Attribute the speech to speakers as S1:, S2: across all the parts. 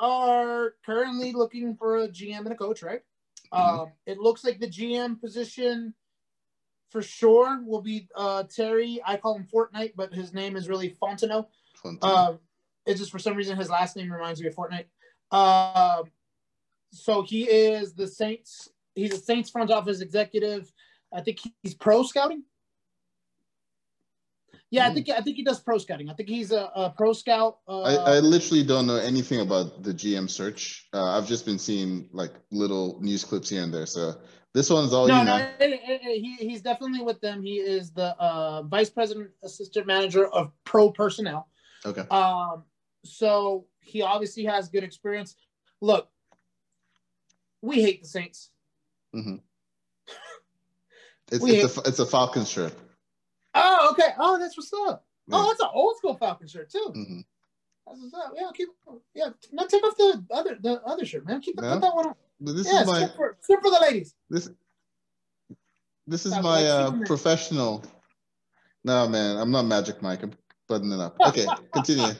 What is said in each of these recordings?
S1: are currently looking for a GM and a coach, right?
S2: Mhm.
S1: Um, it looks like the GM position for sure will be uh, Terry. I call him Fortnite, but his name is really Fontenot. Um, it's just for some reason his last name reminds me of Fortnite. Um, so he is the Saints. He's a Saints front office executive. I think he's pro scouting. Yeah, I
S2: Hmm.
S1: think I think he does pro scouting. I think he's a, a pro scout. Uh,
S2: I, I literally don't know anything about the GM search. Uh, I've just been seeing like little news clips here and there. So this one's all
S1: no,
S2: you
S1: no,
S2: know.
S1: eh, eh, eh, he, he's definitely with them. He is the uh, vice president, assistant manager of pro personnel.
S2: Okay.
S1: Um, so he obviously has good experience. Look, we hate the Saints.
S2: Mm-hmm. It's
S1: We
S2: it's a it's a Falcon shirt.
S1: Oh, okay. Oh, that's what's up.
S2: Yeah.
S1: Oh, that's an old school Falcon shirt too.
S2: Mhm.
S1: That's what's up. Yeah, keep. Yeah, now take off the other the other shirt, man. Keep put that one on.
S2: But this
S1: yeah,
S2: is my
S1: strip for, for the ladies.
S2: this this is my uh, professional. No man, I'm not Magic Mike. I'm buttoning it up. Okay, continue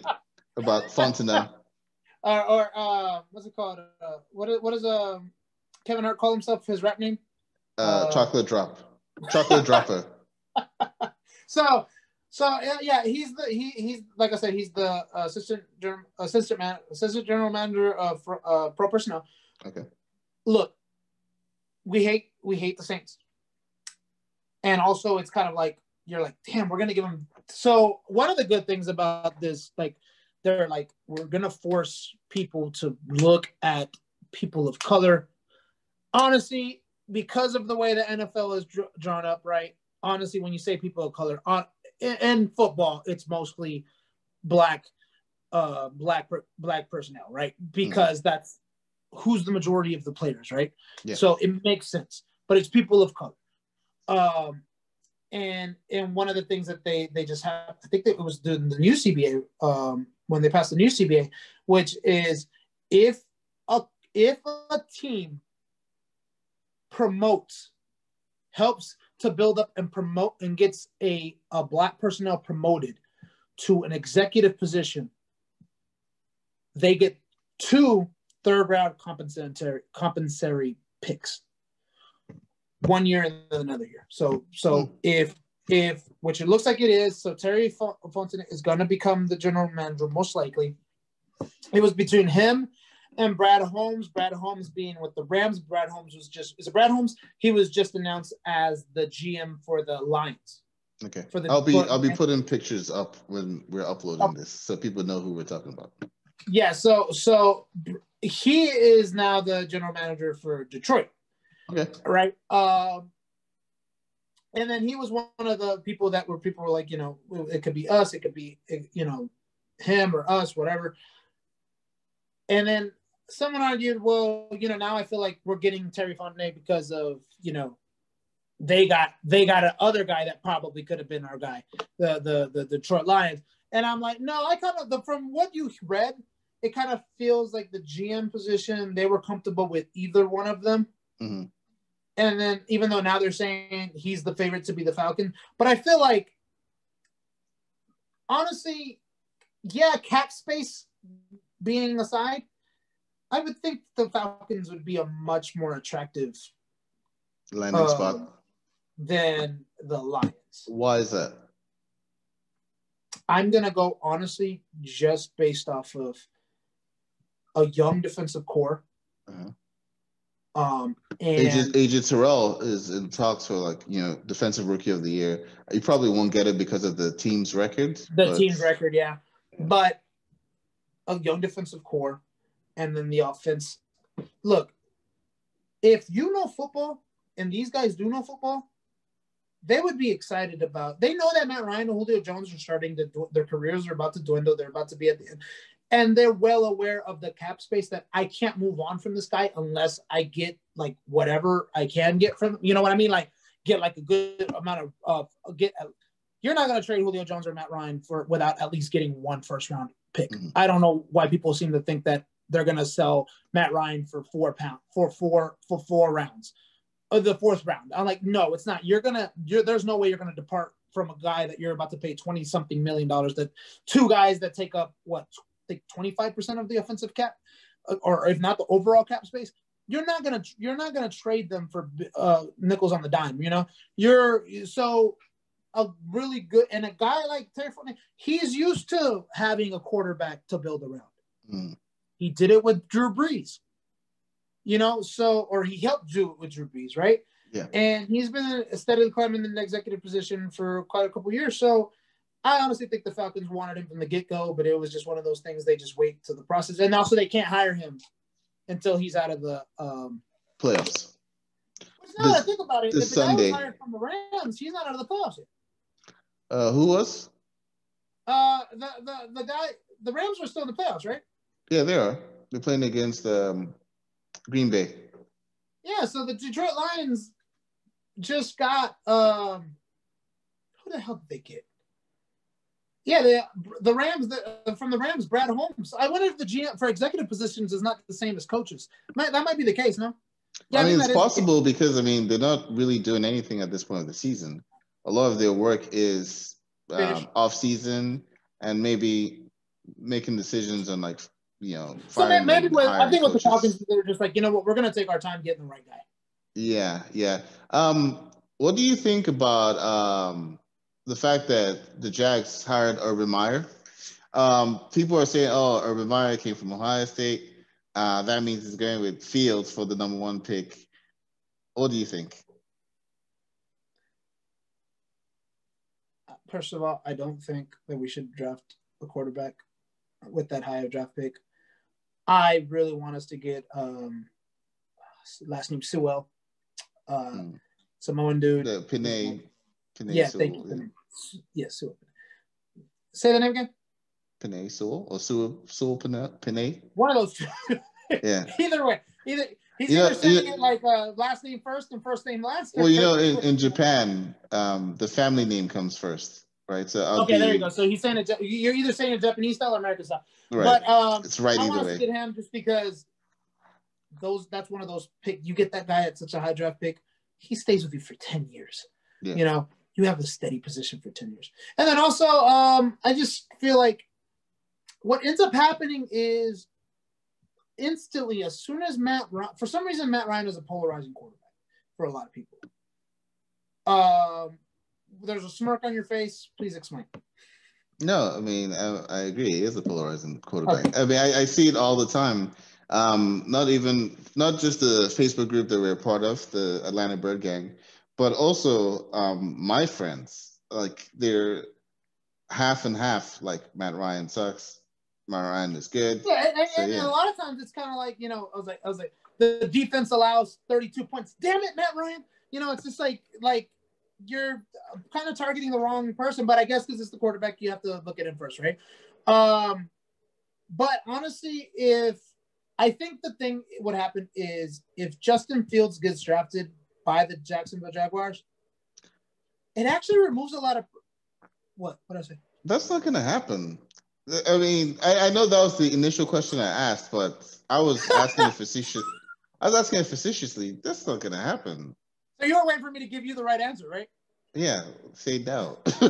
S2: about Fontenot.
S1: Or, or uh, what's it called? Uh, what is what is um Kevin Hart call himself? His rap name?
S2: Uh,
S1: Uh,
S2: chocolate drop, chocolate dropper.
S1: So, so yeah, yeah, he's the he he's like I said, he's the assistant assistant man assistant general manager of uh, pro personnel.
S2: Okay.
S1: Look, we hate we hate the Saints, and also it's kind of like you're like, damn, we're gonna give them. So one of the good things about this, like, they're like, we're gonna force people to look at people of color. Honestly, because of the way the NFL is dr- drawn up, right? Honestly, when you say people of color on in, football, it's mostly black, uh, black black personnel, right? Because that's who's the majority of the players, right?
S2: Yeah.
S1: So it makes sense, but it's people of color. Um, and and one of the things that they they just have, I think that it was the, the new CBA um, when they passed the new CBA, which is if a if a team promotes, helps to build up and promote and gets a, a black personnel promoted to an executive position, they get two third round compensatory compensatory picks. One year and then another year. So so
S2: Hmm.
S1: if if which it looks like it is, so Terry Fon- Fontenot is going to become the general manager most likely. It was between him and Brad Holmes. Brad Holmes being with the Rams. Brad Holmes was just is it Brad Holmes? He was just announced as the GM for the Lions.
S2: Okay.
S1: For the-
S2: I'll be
S1: for-
S2: I'll be putting pictures up when we're uploading
S1: Oh.
S2: this, so people know who we're talking about.
S1: Yeah, so so he is now the general manager for Detroit.
S2: Okay.
S1: right? Um, and then he was one of the people that were people were like, you know, it could be us, it could be, you know, him or us, whatever. And then someone argued, well, you know, now I feel like we're getting Terry Fontenot because of, you know, they got they got a other guy that probably could have been our guy, the the the Detroit Lions. And I'm like, no, I kind of the from what you read, it kind of feels like the GM position they were comfortable with either one of them.
S2: hmm
S1: And then even though now they're saying he's the favorite to be the Falcon, but I feel like honestly, yeah, cap space being aside, I would think the Falcons would be a much more attractive
S2: Landing
S1: Uh,
S2: spot.
S1: than the Lions.
S2: Why is that?
S1: I'm gonna go honestly just based off of a young defensive core.
S2: Uh-huh.
S1: Um and
S2: AJ, AJ Terrell is in talks for like you know defensive rookie of the year. You probably won't get it because of the team's record.
S1: the
S2: but-
S1: team's record, yeah. But a young defensive core and then the offense. Look, if you know football and these guys do know football, they would be excited about. They know that Matt Ryan and Julio Jones are starting to their careers are about to dwindle. They're about to be at the end, and they're well aware of the cap space that I can't move on from this guy unless I get like whatever I can get from. You know what I mean? Like get like a good amount of uh, get. You're not going to trade Julio Jones or Matt Ryan for without at least getting one first round pick.
S2: Mhm.
S1: I don't know why people seem to think that they're going to sell Matt Ryan for four pound for four for four rounds, uh, the fourth round. I'm like, no, it's not. You're gonna. You're there's no way you're going to depart from a guy that you're about to pay twenty something million dollars. That two guys that take up what think twenty five percent of the offensive cap. or if not the overall cap space, you're not gonna you're not gonna trade them for uh, nickels on the dime. You know, you're so a really good and a guy like Terry he's used to having a quarterback to build around. Mm. He did it with Drew Brees. You know, so or he helped do it with Drew Brees, right?
S2: Yeah.
S1: And he's been steadily climbing in the executive position for quite a couple years. So I honestly think the Falcons wanted him from the get go, but it was just one of those things they just wait to the process. And also, they can't hire him until he's out of the um,
S2: playoffs.
S1: Now I think about it, if the Sunday. guy was hired from the Rams, he's not out of the playoffs yet.
S2: Uh, who was?
S1: Uh, the, the the guy, the Rams were still in the playoffs, right?
S2: Yeah, they are. They're playing against um, Green Bay.
S1: Yeah, so the Detroit Lions just got um, who the hell did they get? Yeah, the the Rams the, from the Rams, Brad Holmes. I wonder if the GM for executive positions is not the same as coaches. Might, that might be the case, no?
S2: Yeah, I, I mean, it's possible because I mean they're not really doing anything at this point of the season. A lot of their work is um, off season and maybe making decisions on like you know.
S1: So maybe I think with the Falcons, they're just like you know what, we're gonna take our time getting the right guy.
S2: Yeah, yeah. Um, what do you think about um, the fact that the Jags hired Urban Meyer? Um, people are saying, "Oh, Urban Meyer came from Ohio State. Uh, that means he's going with Fields for the number one pick." What do you think?
S1: First of all, I don't think that we should draft a quarterback with that high of draft pick. I really want us to get um, last name Sewell uh, mm. Samoan dude.
S2: The Penei.
S1: Penei yeah, Sewell, thank you. Yeah. Yes, Sewell. Say the name again.
S2: Penei Sewell or Sewell Sewell Penei.
S1: One of those two.
S2: yeah.
S1: Either way, either he's either saying it like uh, last name first and first name last.
S2: Well, you know, in, in Japan, um, the family name comes first, right?
S1: So I'll okay, be, there you go. So he's saying it. You're either saying it Japanese style or American style. Right. But um,
S2: it's right I either way.
S1: I get him just because those that's one of those pick. You get that guy at such a high draft pick, he stays with you for ten years. Yeah. You know, you have a steady position for ten years, and then also, um, I just feel like what ends up happening is instantly, as soon as Matt, for some reason, Matt Ryan is a polarizing quarterback for a lot of people. Um, there's a smirk on your face. Please explain.
S2: No, I mean I, I agree. He is a polarizing quarterback. Okay. I mean I, I see it all the time um, not even not just the Facebook group that we're part of, the Atlanta Bird Gang, but also um, my friends. Like they're half and half. Like Matt Ryan sucks. Matt Ryan is good.
S1: Yeah, and, so, yeah. and a lot of times it's kind of like you know, I was like, I was like, the defense allows 32 points. Damn it, Matt Ryan. You know, it's just like like you're kind of targeting the wrong person. But I guess because it's the quarterback, you have to look at him first, right? Um, but honestly, if I think the thing what happened is if Justin Fields gets drafted by the Jacksonville Jaguars, it actually removes a lot of what? What I say?
S2: That's not going to happen. I mean, I, I, know that was the initial question I asked, but I was asking it facetious. I was asking facetiously. That's not going to happen.
S1: So you were waiting for me to give you the right answer, right?
S2: Yeah, say no. no,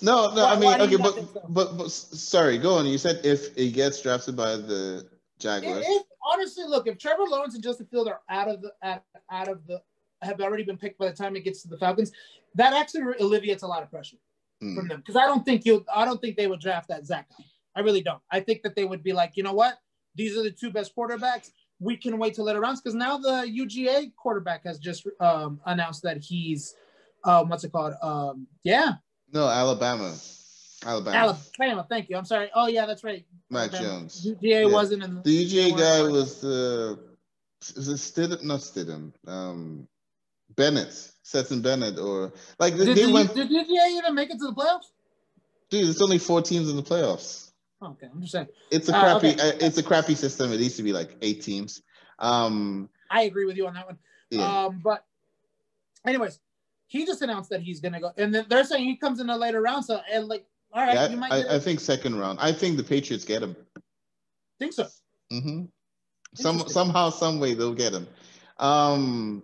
S2: no. Why, I mean, okay, but, so? but but sorry. Go on. You said if he gets drafted by the Jaguars.
S1: If, honestly, look, if Trevor Lawrence and Justin Field are out of the out, out of the have already been picked by the time it gets to the Falcons, that actually alleviates a lot of pressure mm. from them because I don't think you I don't think they would draft that Zach. I really don't. I think that they would be like, you know what? These are the two best quarterbacks. We can wait till later rounds because now the UGA quarterback has just um, announced that he's um, what's it called? Um, yeah.
S2: No, Alabama. Alabama.
S1: Alabama. Thank you. I'm sorry. Oh yeah, that's right.
S2: Mac Jones.
S1: UGA yeah. wasn't in
S2: the, the UGA guy was the is it Stidham? Not Stidham. Um, Bennett, Stetson Bennett, or like
S1: did, did, went, did UGA even make it to the playoffs?
S2: Dude, it's only four teams in the playoffs.
S1: Okay, I'm just saying.
S2: It's a uh, crappy. Uh, okay. It's a crappy system. It needs to be like eight teams. Um,
S1: I agree with you on that one. Yeah. Um, but, anyways, he just announced that he's gonna go, and then they're saying he comes in a later round. So, and like all right,
S2: yeah, I, I, think second round. I think the Patriots get him.
S1: Think so.
S2: Mm-hmm. Some somehow, some way they'll get him. Um,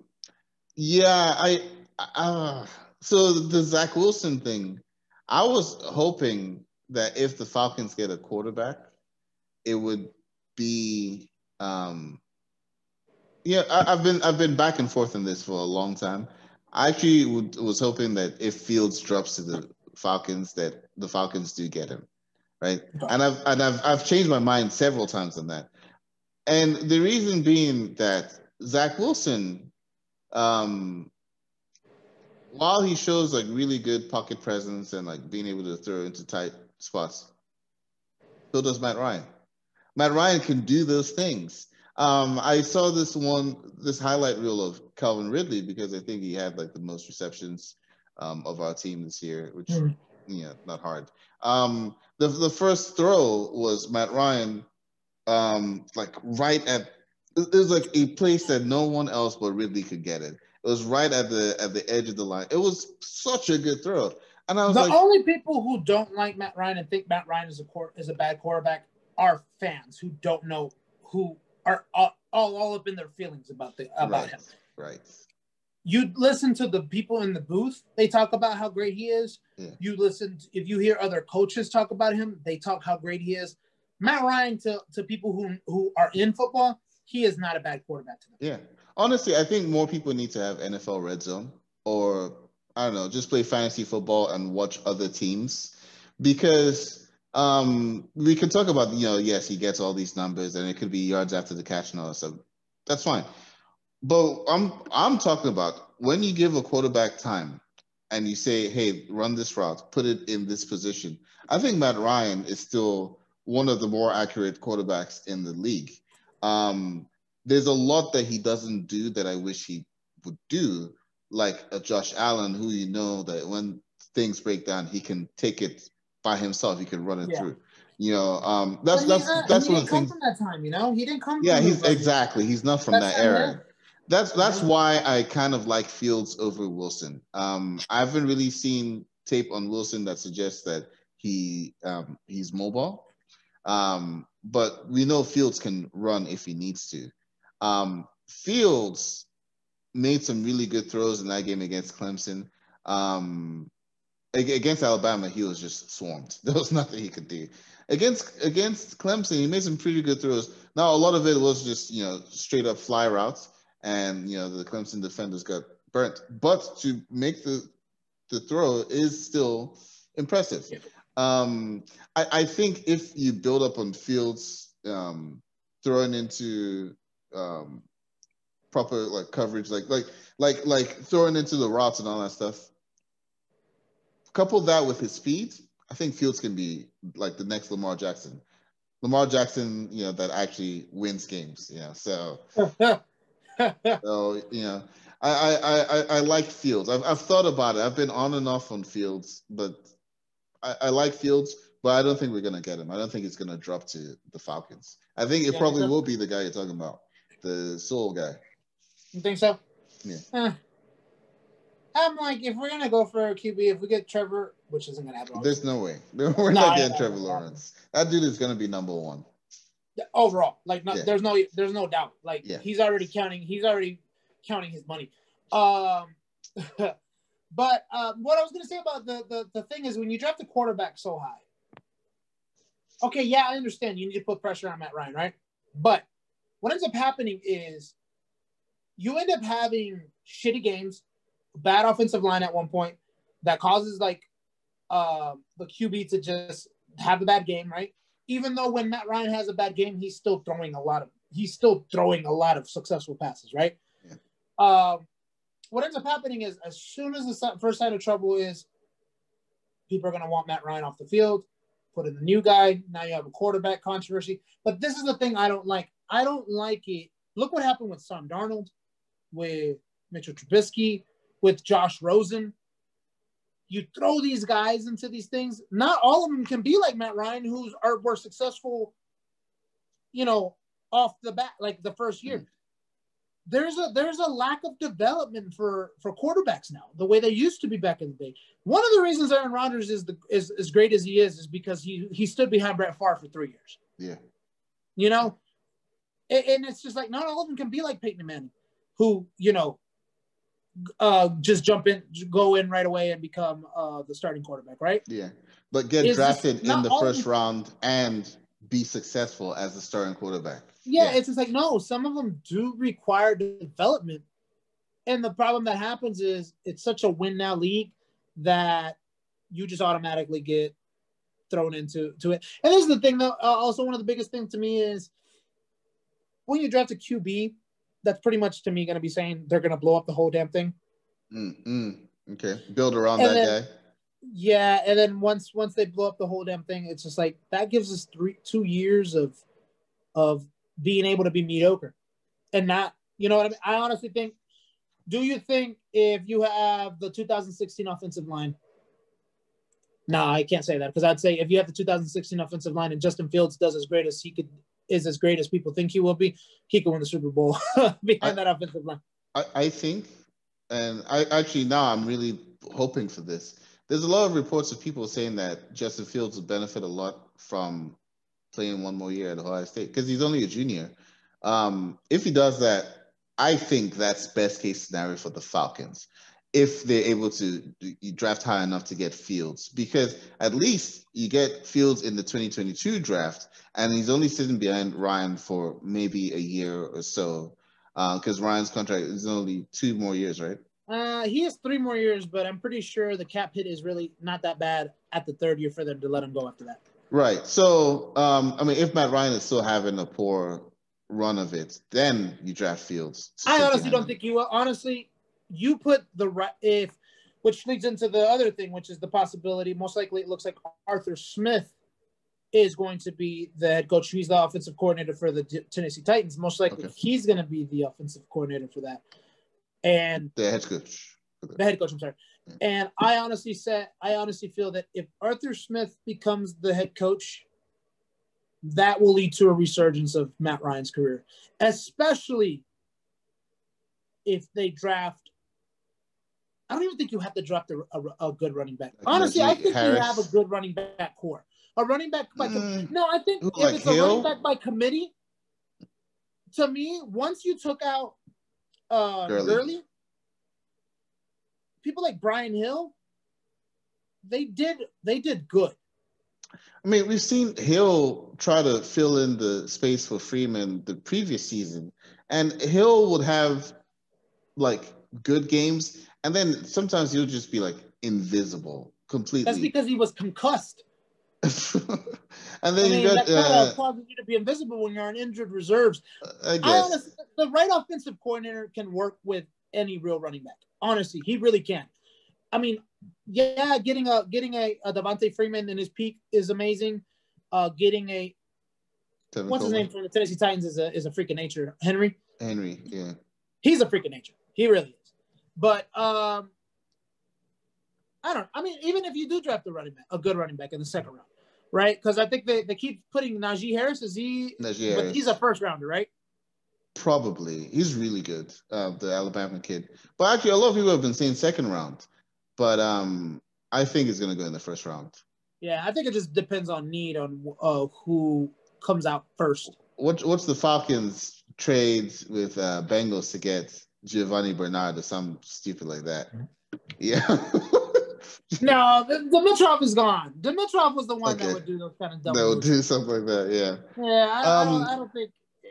S2: yeah, I. Uh, so the Zach Wilson thing, I was hoping that if the Falcons get a quarterback, it would be Um, yeah, I, have been I've been back and forth on this for a long time. I actually would, was hoping that if Fields drops to the Falcons, that the Falcons do get him, right? And I've and I've I've changed my mind several times on that, and the reason being that Zach Wilson, um, while he shows like really good pocket presence and like being able to throw into tight spots, so does Matt Ryan. Matt Ryan can do those things. Um, I saw this one, this highlight reel of Calvin Ridley because I think he had like the most receptions um, of our team this year, which mm. yeah, not hard. Um, the the first throw was Matt Ryan, um, like right at it was like a place that no one else but Ridley could get it. It was right at the at the edge of the line. It was such a good throw. And I was
S1: the
S2: like,
S1: only people who don't like Matt Ryan and think Matt Ryan is a cor- is a bad quarterback are fans who don't know who are all, all, all up in their feelings about the about
S2: right,
S1: him.
S2: Right.
S1: You listen to the people in the booth; they talk about how great he is.
S2: Yeah.
S1: You listen to, if you hear other coaches talk about him, they talk how great he is. Matt Ryan to to people who who are in football, he is not a bad quarterback to them.
S2: Yeah, honestly, I think more people need to have NFL Red Zone or I don't know, just play fantasy football and watch other teams because um, we can talk about, you know, yes, he gets all these numbers and it could be yards after the catch and all that stuff. That's fine. But I'm I'm talking about when you give a quarterback time and you say, hey, run this route, put it in this position. I think Matt Ryan is still one of the more accurate quarterbacks in the league. Um, there's a lot that he doesn't do that I wish he would do, like a Josh Allen, who you know that when things break down, he can take it by himself. He can run it yeah. through. You know, um, that's that's a, that's one of the things.
S1: From that time, you know, he didn't come.
S2: Yeah, he's exactly. He's not from that's that era. That's that's why I kind of like Fields over Wilson. Um, I haven't really seen tape on Wilson that suggests that he um, he's mobile, um, but we know Fields can run if he needs to. Um, Fields made some really good throws in that game against Clemson. Um, against Alabama, he was just swarmed. There was nothing he could do. Against against Clemson, he made some pretty good throws. Now a lot of it was just you know straight up fly routes, and you know the Clemson defenders got burnt. But to make the the throw is still impressive. Um, I, I think if you build up on Fields um, throwing into um, proper like coverage, like like like like throwing into the routes and all that stuff, couple that with his speed, I think Fields can be like the next Lamar Jackson. Lamar Jackson, you know, that actually wins games. You know, so so you know, I I I, I like Fields. I've I've thought about it. I've been on and off on Fields, but I, I like Fields, but I don't think we're gonna get him. I don't think it's gonna drop to the Falcons. I think it yeah, probably will be the guy you're talking about, the Sewell guy.
S1: You think so?
S2: Yeah.
S1: I'm like, if we're gonna go for a QB, if we get Trevor, which isn't gonna happen,
S2: there's no way we're no, not getting Trevor Lawrence. That dude is gonna be number one.
S1: Overall, like, no, yeah. there's no, there's no doubt. Like, yeah. he's already counting. He's already counting his money. Um, but um, what I was gonna say about the, the the thing is when you draft a quarterback so high. Okay, yeah, I understand. You need to put pressure on Matt Ryan, right? But what ends up happening is you end up having shitty games bad offensive line at one point that causes like uh, the QB to just have a bad game, right? Even though when Matt Ryan has a bad game, he's still throwing a lot of he's still throwing a lot of successful passes, right? Yeah. Um, what ends up happening is as soon as the first sign of trouble is, people are going to want Matt Ryan off the field, put in the new guy. Now you have a quarterback controversy. But this is the thing I don't like. I don't like it. Look what happened with Sam Darnold, with Mitchell Trubisky, with Josh Rosen. You throw these guys into these things. Not all of them can be like Matt Ryan, who's are were successful, you know, off the bat, like the first year. Mm-hmm. There's a there's a lack of development for for quarterbacks now, the way they used to be back in the day. One of the reasons Aaron Rodgers is the is as great as he is is because he he stood behind Brett Favre for three years.
S2: Yeah,
S1: you know, and, and it's just like not all of them can be like Peyton Manning, who you know uh, just jump in, go in right away and become uh, the starting quarterback, right?
S2: Yeah, but get drafted in the first round and be successful as a starting quarterback.
S1: Yeah, yeah, it's just like no, some of them do require development. And the problem that happens is it's such a win now league that you just automatically get thrown into to it. And this is the thing though, uh, also one of the biggest things to me is when you draft a QB, that's pretty much to me going to be saying they're going to blow up the whole damn thing.
S2: Mm, okay, build around and that
S1: then,
S2: guy.
S1: Yeah, and then once once they blow up the whole damn thing, it's just like that gives us three two years of of being able to be mediocre and not, you know what I mean? I honestly think. Do you think if you have the 2016 offensive line? No, nah, I can't say that because I'd say if you have the 2016 offensive line and Justin Fields does as great as he could is as great as people think he will be, he could win the Super Bowl behind I, that offensive line.
S2: I, I think, and I actually now I'm really hoping for this. There's a lot of reports of people saying that Justin Fields will benefit a lot from playing one more year at Ohio State because he's only a junior. Um, if he does that, I think that's best case scenario for the Falcons if they're able to draft high enough to get Fields, because at least you get Fields in the 2022 draft, and he's only sitting behind Ryan for maybe a year or so, because uh, Ryan's contract is only two more years, right?
S1: Uh, he has three more years, but I'm pretty sure the cap hit is really not that bad at the third year for them to let him go after that.
S2: Right. So, um, I mean, if Matt Ryan is still having a poor run of it, then you draft Fields.
S1: I honestly don't think you will. Honestly, you put the right if which leads into the other thing, which is the possibility. Most likely, it looks like Arthur Smith is going to be the head coach. He's the offensive coordinator for the Tennessee Titans. Most likely, okay. he's going to be the offensive coordinator for that. And
S2: the head coach.
S1: The head coach. I'm sorry. And I honestly said, I honestly feel that if Arthur Smith becomes the head coach, that will lead to a resurgence of Matt Ryan's career, especially if they draft I don't even think you have to draft a, a, a good running back. Honestly, I think Harris. you have a good running back core. A running back by mm, no, I think if it's Hill? a running back by committee, to me, once you took out uh Gurley. Gurley, people like Brian Hill, they did they did good.
S2: I mean, we've seen Hill try to fill in the space for Freeman the previous season, and Hill would have like good games, and then sometimes he'll just be like invisible completely.
S1: That's because he was concussed.
S2: and then I mean, you got
S1: uh, causes you to be invisible when you're on injured reserves.
S2: I guess I
S1: honestly, the right offensive coordinator can work with any real running back. Honestly, he really can. I mean, yeah, getting a getting a, a Devonta Freeman in his peak is amazing. Uh, getting a Tevin what's Coleman. his name from the Tennessee Titans is a is a freak of nature. Henry.
S2: Henry, yeah.
S1: He's a freak of nature. He really is. But um, I don't. I mean, even if you do draft a running back, a good running back in the second round, right? Because I think they, they keep putting Najee Harris. Is he?
S2: Najee
S1: but he's a first rounder, right?
S2: Probably. He's really good, uh, the Alabama kid. But actually, a lot of people have been saying second round. But um, I think it's going to go in the first round.
S1: Yeah, I think it just depends on need on uh, who comes out first.
S2: What What's the Falcons trades with uh, Bengals to get Giovani Bernard or something stupid like that. Yeah.
S1: no, Dimitroff is gone. Dimitroff was the one okay. that would do those kind of double.
S2: That would do something like that.
S1: Yeah. Yeah, I, um, I, don't, I don't, think.
S2: Yeah.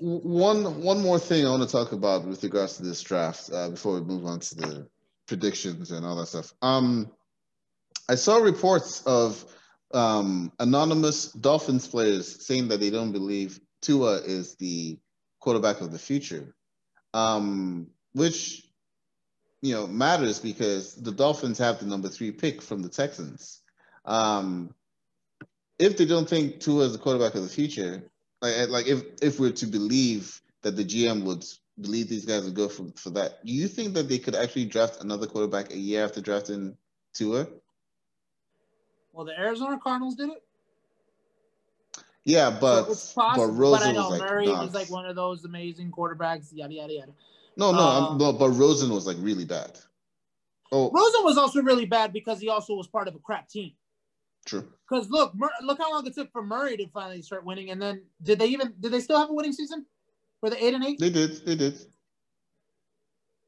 S2: One one more thing I want to talk about with regards to this draft uh, before we move on to the predictions and all that stuff. Um, I saw reports of um, anonymous Dolphins players saying that they don't believe Tua is the quarterback of the future um, which you know matters because the Dolphins have the number three pick from the Texans. Um, if they don't think Tua is the quarterback of the future, like like if if we're to believe that the GM would believe these guys would go for, for that, do you think that they could actually draft another quarterback a year after drafting Tua?
S1: Well, the Arizona Cardinals did it.
S2: Yeah, but
S1: so possible, but Rosen but I know was like Murray nuts. is like one of those amazing quarterbacks. Yada yada yada.
S2: No, no, um, no, but Rosen was like really bad.
S1: Oh, Rosen was also really bad because he also was part of a crap team.
S2: True.
S1: Because look, Mur- look how long it took for Murray to finally start winning, and then did they even did they still have a winning season? Were they eight and eight?
S2: They did. They did.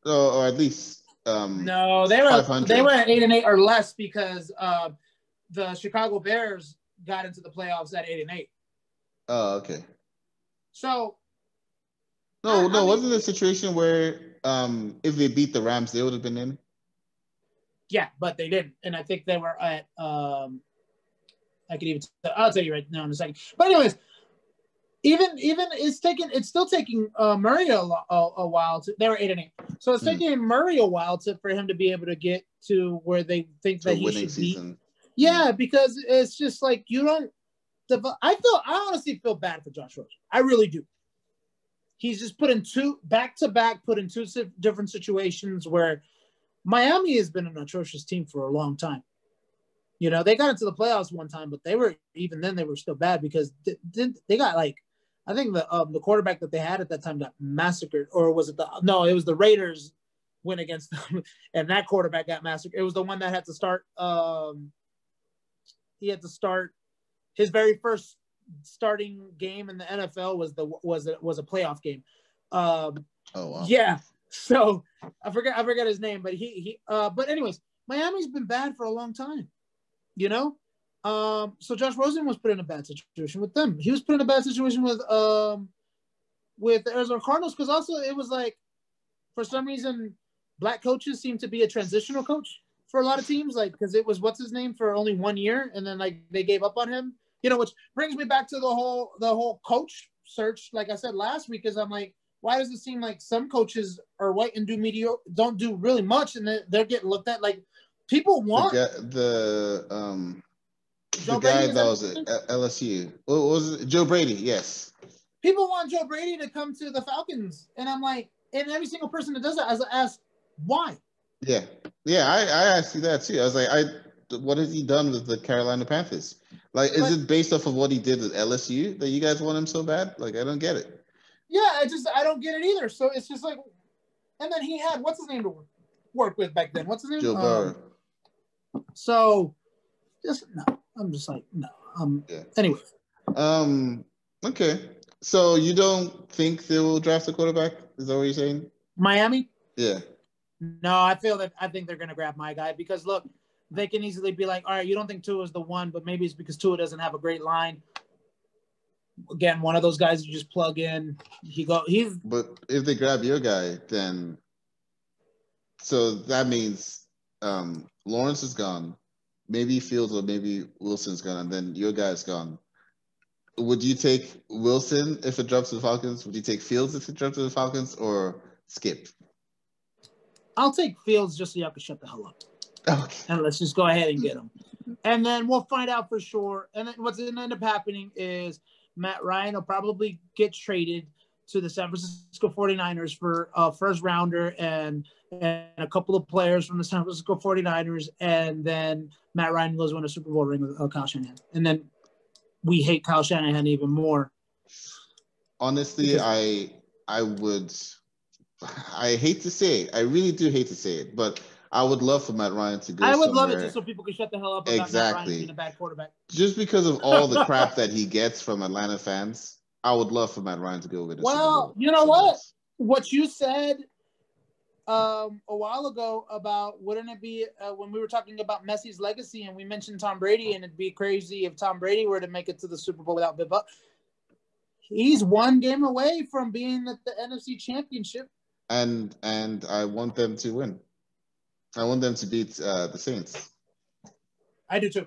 S2: Oh, or at least. Um,
S1: no, they were they were at eight and eight or less because uh, the Chicago Bears got into the playoffs at eight and eight.
S2: Oh, okay.
S1: So
S2: no,
S1: I-
S2: no,
S1: I mean-
S2: wasn't a situation where um if they beat the Rams, they would have been in?
S1: Yeah, but they didn't, and I think they were at. Um, I could even. I'll tell you right now in a second. But anyways, even even it's taking it's still taking uh, Murray a, a, a while to. They were eight and eight, so it's
S2: Hmm.
S1: taking Murray a while to for him to be able to get to where they think
S2: To
S1: that he
S2: winning
S1: should be.
S2: season.
S1: Yeah, because it's just like you don't. I feel I honestly feel bad for Josh Rosen. I really do. He's just put in two back to back, put in two different situations where Miami has been an atrocious team for a long time. You know, they got into the playoffs one time, but they were even then they were still bad because th- th- they got like I think the um, the quarterback that they had at that time got massacred, or was it the no? It was the Raiders went against them, and that quarterback got massacred. It was the one that had to start. Um, he had to start his very first starting game in the NFL was the was a, was a playoff game. Um,
S2: Oh wow.
S1: yeah. So I forget I forget his name, but he he uh but anyways, Miami's been bad for a long time. You know? Um so Josh Rosen was put in a bad situation with them. He was put in a bad situation with um with the Arizona Cardinals because also it was like for some reason black coaches seem to be a transitional coach for a lot of teams, like because it was what's his name for only one year and then like they gave up on him. You know, which brings me back to the whole the whole coach search, like I said last week, is I'm like why does it seem like some coaches are white and do mediocre, don't do really much, and they're, they're getting looked at like people want
S2: guy, the um
S1: Joe
S2: the guy
S1: Brady.
S2: that
S1: that
S2: was at? LSU. What was it? Joe Brady? Yes.
S1: People want Joe Brady to come to the Falcons, and I'm like, and every single person that does that, I ask why.
S2: Yeah, yeah. I I asked you that too. I was like, I what has he done with the Carolina Panthers? Like, is
S1: But-
S2: it based off of what he did at LSU that you guys want him so bad? Like, I don't get it.
S1: Yeah, I just I don't get it either. So it's just like, and then he had what's his name to work, work with back then? What's his name?
S2: Joe
S1: Um,
S2: Burrow.
S1: so just no, I'm just like no. Um.
S2: Yeah.
S1: Anyway,
S2: Um. Okay. So you don't think they will draft a quarterback? Is that what you're saying?
S1: Miami.
S2: Yeah.
S1: No, I feel that I think they're gonna grab my guy because look, they can easily be like, all right, you don't think Tua is the one, but maybe it's because Tua doesn't have a great line. Again, one of those guys you just plug in. He go. He's
S2: But if they grab your guy, then so that means um, Lawrence is gone. Maybe Fields or maybe Wilson's gone, and then your guy's gone. Would you take Wilson if it drops to the Falcons? Would you take Fields if it drops to the Falcons, or skip?
S1: I'll take Fields just so y'all can shut the hell up.
S2: Okay.
S1: and let's just go ahead and get him. And then we'll find out for sure. And then what's going to end up happening is Matt Ryan will probably get traded to the San Francisco 49ers for a first rounder and, and a couple of players from the San Francisco 49ers. And then Matt Ryan goes win a Super Bowl ring with uh, Kyle Shanahan. And then we hate Kyle Shanahan even more.
S2: Honestly, I I would. I hate to say it. I really do hate to say it, but I would love for Matt Ryan to go.
S1: I would love it just so people can shut the hell up about Matt Ryan
S2: Exactly.
S1: being a bad quarterback.
S2: just because of all the crap that he gets from Atlanta fans, I would love for Matt Ryan to go with. Super
S1: Well, you know what? what you said um, a while ago about wouldn't it be uh, when we were talking about Messi's legacy and we mentioned Tom Brady and it'd be crazy if Tom Brady were to make it to the Super Bowl without Buck. He's one game away from being at the NFC Championship.
S2: And and I want them to win. I want them to beat uh, the Saints.
S1: I do too.